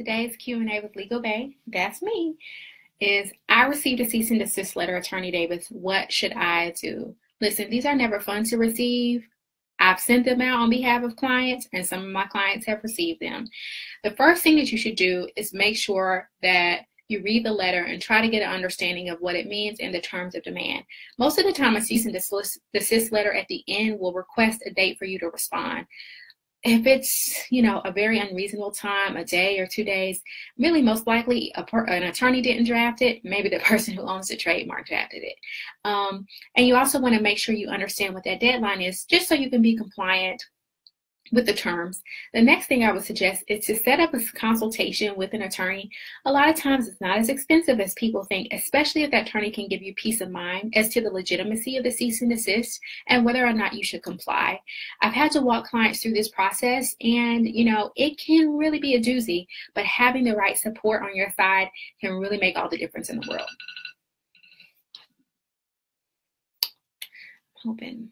Today's Q&A with Legal Bae, that's me, is I received a cease and desist letter, Attorney Davis. What should I do? Listen, these are never fun to receive. I've sent them out on behalf of clients, and some of my clients have received them. The first thing that you should do is make sure that you read the letter and try to get an understanding of what it means and the terms of demand. Most of the time, a cease and desist letter at the end will request a date for you to respond if it's you know a very unreasonable time a day or two days really most likely per, an attorney didn't draft it maybe the person who owns the trademark drafted it. Um, and you also want to make sure you understand what that deadline is just so you can be compliant with the terms. The next thing I would suggest is to set up a consultation with an attorney. A lot of times it's not as expensive as people think, especially if that attorney can give you peace of mind as to the legitimacy of the cease and desist and whether or not you should comply. I've had to walk clients through this process and, you know, it can really be a doozy, but having the right support on your side can really make all the difference in the world. hoping